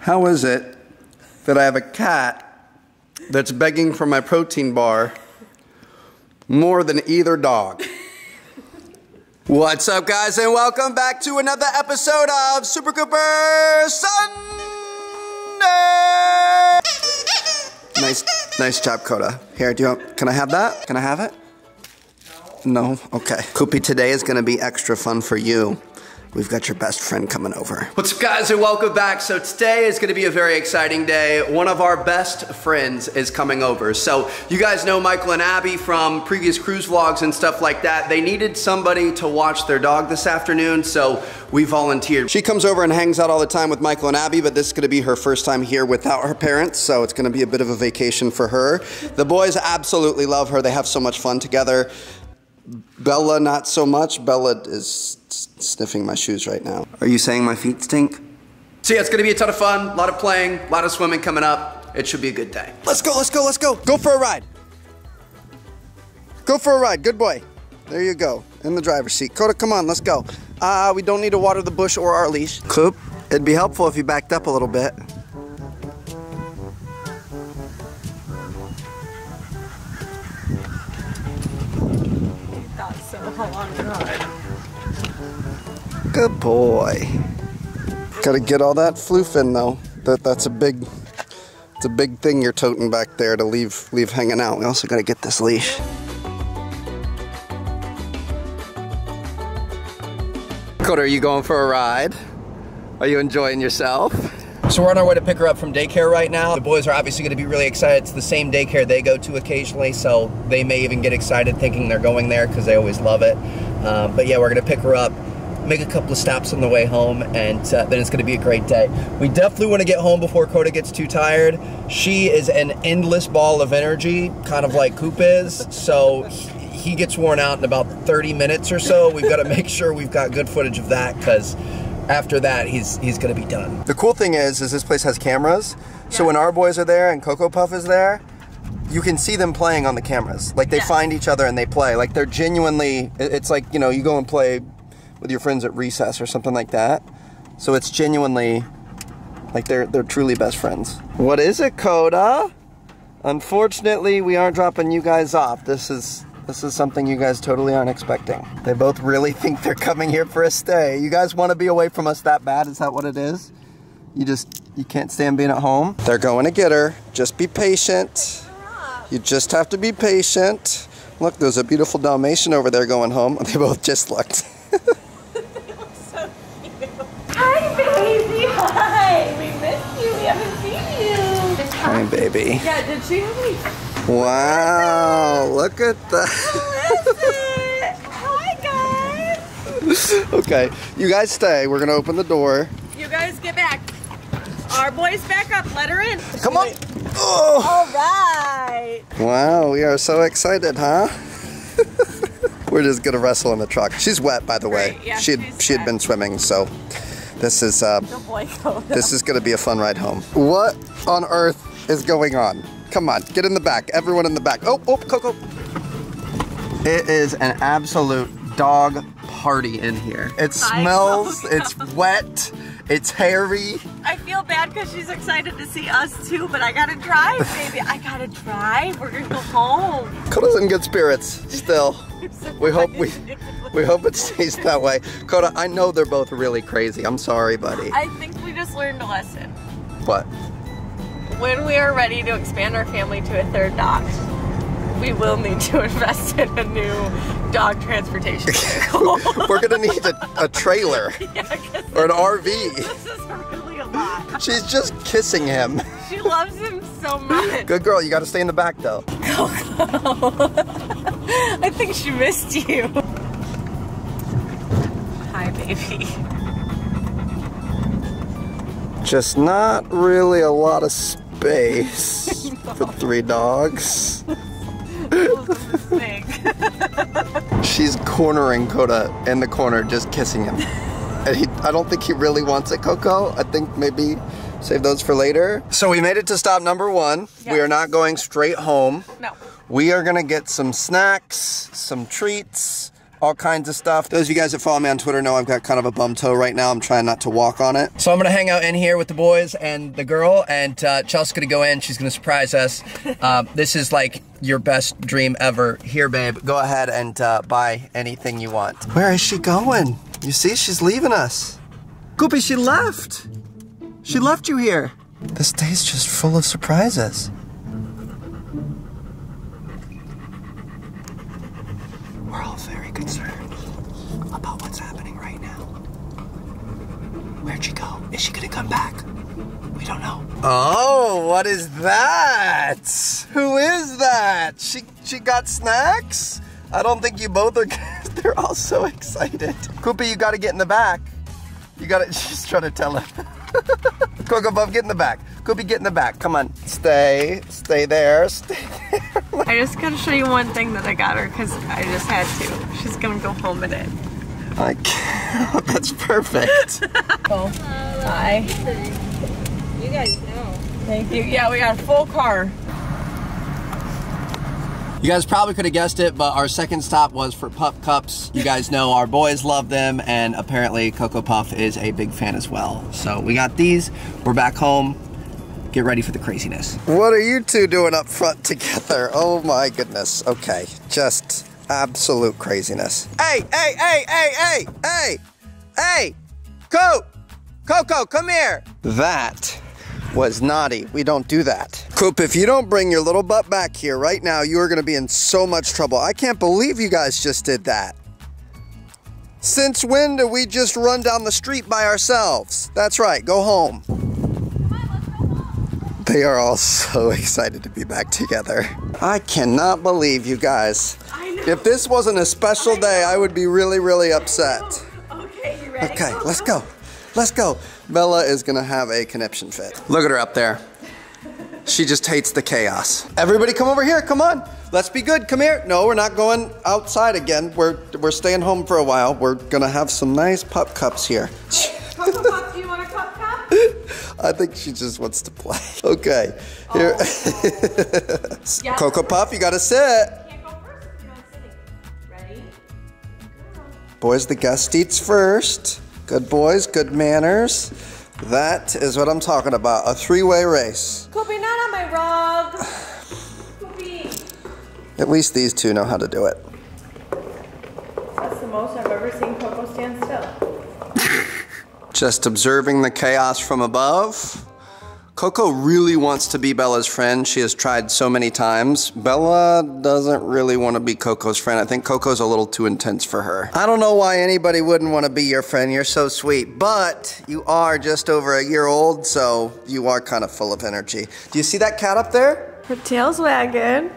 How is it that I have a cat that's begging for my protein bar more than either dog? What's up, guys, and welcome back to another episode of Super Cooper Sunday. Nice, nice job, Koda. Here, do you want, can I have that? Can I have it? No? Okay. Koopy, today is gonna be extra fun for you. We've got your best friend coming over. What's up, guys, and welcome back. So today is gonna be a very exciting day. One of our best friends is coming over. So you guys know Michael and Abby from previous cruise vlogs and stuff like that. They needed somebody to watch their dog this afternoon, so we volunteered. She comes over and hangs out all the time with Michael and Abby, but this is gonna be her first time here without her parents, so it's gonna be a bit of a vacation for her. The boys absolutely love her. They have so much fun together. Bella, not so much. Bella is sniffing my shoes right now. Are you saying my feet stink? So yeah, it's gonna be a ton of fun, a lot of playing, a lot of swimming coming up. It should be a good day. Let's go, let's go, let's go. Go for a ride. Go for a ride, good boy. There you go, in the driver's seat. Koda, come on, let's go. Uh, we don't need to water the bush or our leash. Coop, it'd be helpful if you backed up a little bit. So long ride. Good boy. Gotta get all that floof in though. That that's a big it's a big thing you're toting back there to leave leave hanging out. We also gotta get this leash. Koda, are you going for a ride? Are you enjoying yourself? So we're on our way to pick her up from daycare right now. The boys are obviously going to be really excited. It's the same daycare they go to occasionally, so they may even get excited thinking they're going there because they always love it. Um, but yeah, we're going to pick her up, make a couple of stops on the way home, and uh, then it's going to be a great day. We definitely want to get home before Koda gets too tired. She is an endless ball of energy, kind of like Coop is, so he gets worn out in about 30 minutes or so. We've got to make sure we've got good footage of that because after that, he's he's gonna be done. The cool thing is, is this place has cameras. So when our boys are there and Cocoa Puff is there, you can see them playing on the cameras. Like they Yeah. find each other and they play. Like they're genuinely. It's like you know you go and play with your friends at recess or something like that. So it's genuinely like they're they're truly best friends. What is it, Koda? Unfortunately, we aren't dropping you guys off. This is this is something you guys totally aren't expecting. They both really think they're coming here for a stay. You guys want to be away from us that bad? Is that what it is? You just you can't stand being at home? They're going to get her. Just be patient. You just have to be patient. Look, there's a beautiful Dalmatian over there going home. They both just looked. Hi, baby. Hi. We missed you. We haven't seen you. Hi, baby. Yeah, did she have any? Wow, look at that. Hi, guys. okay, you guys stay. We're gonna open the door. You guys get back. Our boys back up. Let her in. Come on. Oh. All right. Wow, we are so excited, huh? We're just gonna wrestle in the truck. She's wet, by the way. Right, yeah, she had she had been swimming, so this is uh, this is gonna be a fun ride home. What on earth is going on? Come on, get in the back. Everyone in the back. Oh, oh, Coco. It is an absolute dog party in here. It smells. It's wet. It's hairy. I feel bad because she's excited to see us too, but I gotta drive, baby. I gotta drive. We're gonna go home. Koda's in good spirits still. We hope we we hope it stays that way. Koda, I know they're both really crazy. I'm sorry, buddy. I think we just learned a lesson. What? When we are ready to expand our family to a third dog, we will need to invest in a new dog transportation vehicle. We're gonna need a, a trailer yeah, or an RV. this is really a lot. She's just kissing him. She loves him so much. Good girl, you gotta stay in the back though. Oh, I think she missed you. Hi, baby. Just not really a lot of space for three dogs. She's cornering Koda in the corner, just kissing him. And he, I don't think he really wants it, Coco. I think maybe save those for later. So we made it to stop number one. We are not going straight home. No. We are gonna get some snacks, some treats, all kinds of stuff. Those of you guys that follow me on Twitter know I've got kind of a bum toe right now. I'm trying not to walk on it. So I'm gonna hang out in here with the boys and the girl, and uh, Chelsea's gonna go in. She's gonna surprise us. Uh, this is like your best dream ever. Here, babe, go ahead and uh, buy anything you want. Where is she going? You see, she's leaving us. Goopy, she left. She left you here. This day's just full of surprises. We're all very concerned about what's happening right now. Where'd she go? Is she gonna come back? We don't know. Oh, what is that? Who is that? She she got snacks? I don't think you both are. They're all so excited. Koopa, you gotta get in the back. You gotta. She's trying to tell him. Coco Puff, get in the back. Koopy, get in the back. Come on. Stay. Stay there. Stay there. I just gotta show you one thing that I got her because I just had to. She's gonna go home in it. I can't. That's perfect. Oh, hi. You guys know. Thank you. Yeah, we got a full car. You guys probably could have guessed it, but our second stop was for Pup Cups. You guys know our boys love them, and apparently Coco Puff is a big fan as well. So we got these. We're back home. Get ready for the craziness. What are you two doing up front together? Oh my goodness. Okay, just absolute craziness. Hey, hey, hey, hey, hey, hey, hey, Co, Coco, come here. That was naughty. We don't do that. Coop, if you don't bring your little butt back here right now, you are going to be in so much trouble. I can't believe you guys just did that. Since when do we just run down the street by ourselves? That's right, go home. They are all so excited to be back together. I cannot believe you guys. If this wasn't a special day, I would be really, really upset. Okay, you ready? Okay, let's go. Let's go. Bella is gonna have a conniption fit. Look at her up there. She just hates the chaos. Everybody come over here, come on. Let's be good, come here. No, we're not going outside again. We're, we're staying home for a while. We're gonna have some nice pup cups here. I think she just wants to play. Okay, here. Oh. Yeah. Cocoa Puff, you gotta sit. Can't go first if you're not sitting. Ready? Boys, the guest eats first. Good boys, good manners. That is what I'm talking about. A three-way race. Kobe, not on my rug. Kobe. At least these two know how to do it. That's the most I've ever seen Coco stand still. Just observing the chaos from above. Coco really wants to be Bella's friend. She has tried so many times. Bella doesn't really want to be Coco's friend. I think Coco's a little too intense for her. I don't know why anybody wouldn't want to be your friend. You're so sweet. But you are just over a year old, so you are kind of full of energy. Do you see that cat up there? Her tail's wagging.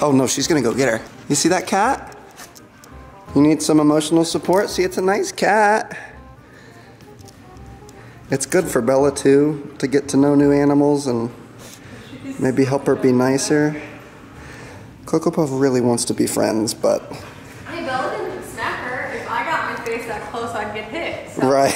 Oh no, she's gonna go get her. You see that cat? You need some emotional support? See, it's a nice cat. It's good for Bella too, to get to know new animals and maybe help her be nicer. Coco Puff really wants to be friends, but Hey, Bella didn't smack her. If I got my face that close, I'd get hit. So. right.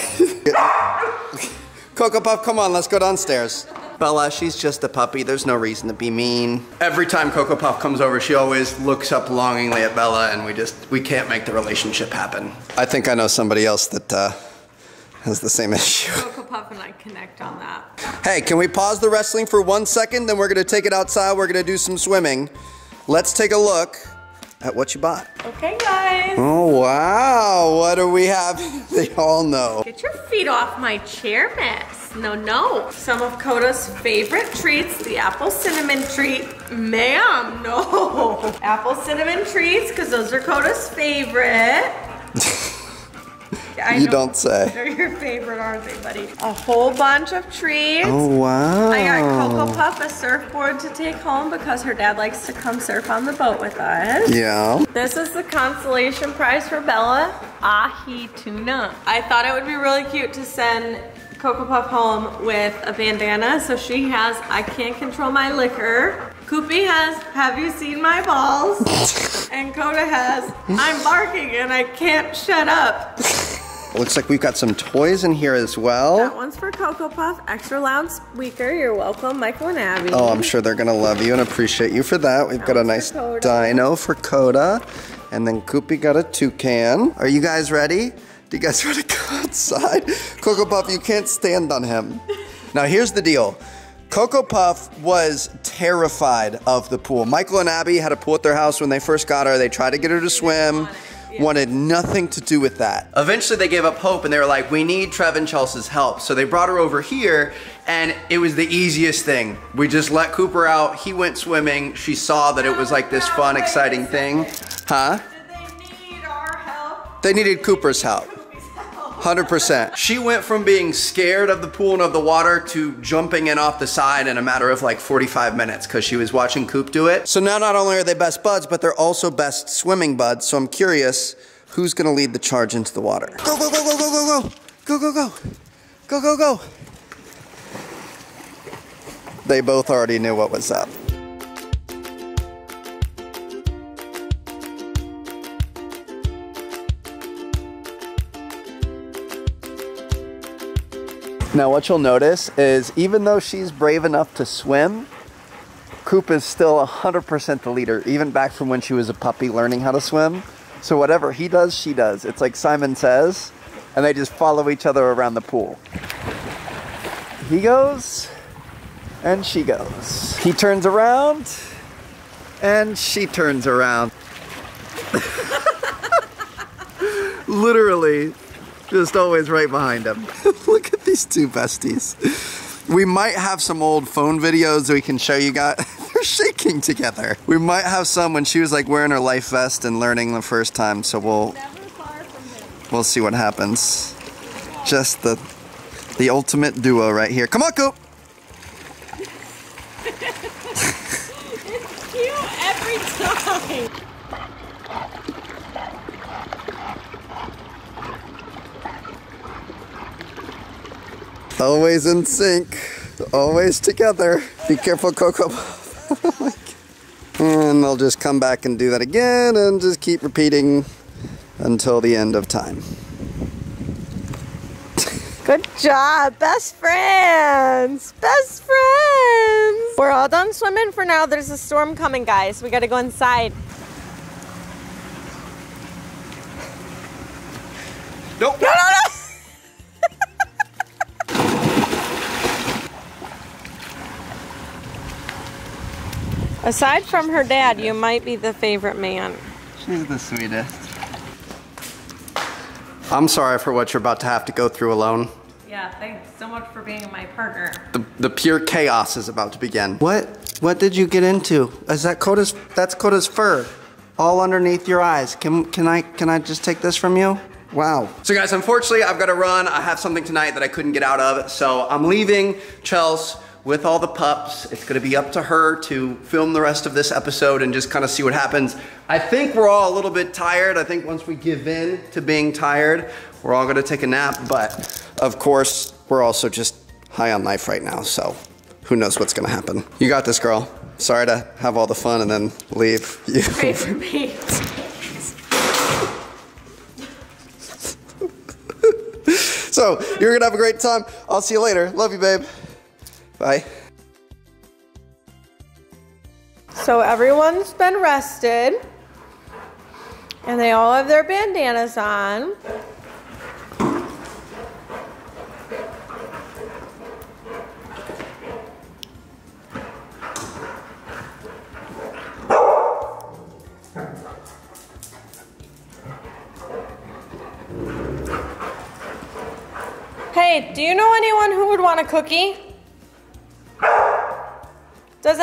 Coco Puff, come on, let's go downstairs. Bella, she's just a puppy. There's no reason to be mean. Every time Coco Puff comes over, she always looks up longingly at Bella, and we just we can't make the relationship happen. I think I know somebody else that uh, has the same issue. Puff and I connect on that. Hey, can we pause the wrestling for one second? Then we're gonna take it outside. We're gonna do some swimming. Let's take a look at what you bought. Okay, guys. Oh wow, what do we have? they all know. Get your feet off my chair, miss. No, no. Some of Koda's favorite treats, the apple cinnamon treat. Ma'am, no. Apple cinnamon treats, because those are Koda's favorite. I You know don't say. They're your favorite, aren't they, buddy? A whole bunch of treats. Oh wow. I got Coco Puff a surfboard to take home because her dad likes to come surf on the boat with us. Yeah. This is the consolation prize for Bella, ahi tuna. I thought it would be really cute to send Coco Puff home with a bandana. So she has I can't control my liquor. Koopy has have you seen my balls? and Koda has I'm barking and I can't shut up. Looks like we've got some toys in here as well. That one's for Coco Puff, extra loud speaker. You're welcome, Michael and Abby. Oh, I'm sure they're gonna love you and appreciate you for that. We've got a nice for dino for Koda. And then Koopy got a toucan. Are you guys ready? Do you guys ready to go outside? Cocoa Puff, you can't stand on him. Now here's the deal. Cocoa Puff was terrified of the pool. Michael and Abby had a pool at their house when they first got her. They tried to get her to swim wanted nothing to do with that. Eventually they gave up hope and they were like, we need Trev and Chelsea's help. So they brought her over here and it was the easiest thing. We just let Cooper out, he went swimming, she saw that it was like this fun, exciting thing. Huh? Did they need our help? They needed Cooper's help. 100%. She went from being scared of the pool and of the water to jumping in off the side in a matter of like 45 minutes because she was watching Coop do it. So now not only are they best buds, but they're also best swimming buds. So I'm curious who's gonna lead the charge into the water. Go, go, go, go, go, go, go. Go, go, go. Go, go, go. They both already knew what was up. Now what you'll notice is even though she's brave enough to swim, Coop is still 100% the leader, even back from when she was a puppy learning how to swim. So whatever he does, she does. It's like Simon says, and they just follow each other around the pool. He goes, and she goes. He turns around, and she turns around. Literally, just always right behind him. Look at these two besties. We might have some old phone videos we can show you guys. They're shaking together. We might have some when she was like wearing her life vest and learning the first time, so we'll Never far from we'll see what happens. Just the the ultimate duo right here. Come on, Coop. It's cute every time. Always in sync. Always together. Be careful, Coco. Oh and they'll just come back and do that again and just keep repeating until the end of time. Good job, best friends, best friends. We're all done swimming for now. There's a storm coming, guys. We gotta go inside. Nope. No, no, Aside from her dad, you might be the favorite man. She's the sweetest. I'm sorry for what you're about to have to go through alone. Yeah, thanks so much for being my partner. The, the pure chaos is about to begin. What? What did you get into? Is that Koda's? That's Koda's fur, all underneath your eyes. Can can I can I just take this from you? Wow. So guys, unfortunately, I've got to run. I have something tonight that I couldn't get out of, so I'm leaving Chels with all the pups. It's going to be up to her to film the rest of this episode and just kind of see what happens. I think we're all a little bit tired. I think once we give in to being tired, we're all going to take a nap. But of course, we're also just high on life right now. So who knows what's going to happen. You got this, girl. Sorry to have all the fun and then leave you. Pray for me. so you're going to have a great time. I'll see you later. Love you, babe. Bye. So everyone's been rested. And they all have their bandanas on. Hey, do you know anyone who would want a cookie?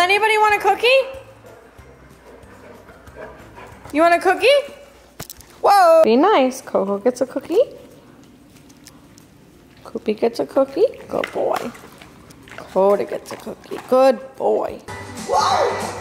Does anybody want a cookie? You want a cookie? Whoa! Be nice. Coco gets a cookie. Koopy gets a cookie. Good boy. Koda gets a cookie. Good boy. Whoa!